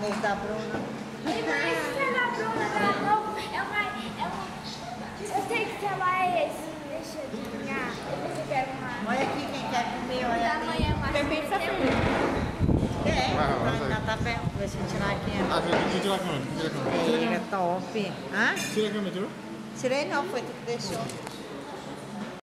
Mês da Bruna. E mais da Bruna, é uma, é uma... Eu sei que ela é. Assim, deixa eu adivinhar. Eu quero uma... Olha aqui quem quer comer, olha Da manhã, mas... Pepita tem. É, Vai, vai, ainda Deixa eu tirar aqui. Ah, tira tira a câmera, tira a câmera. Tira a é top. Hã? Tira a câmera, tirou? Tirei não, foi tu que deixou.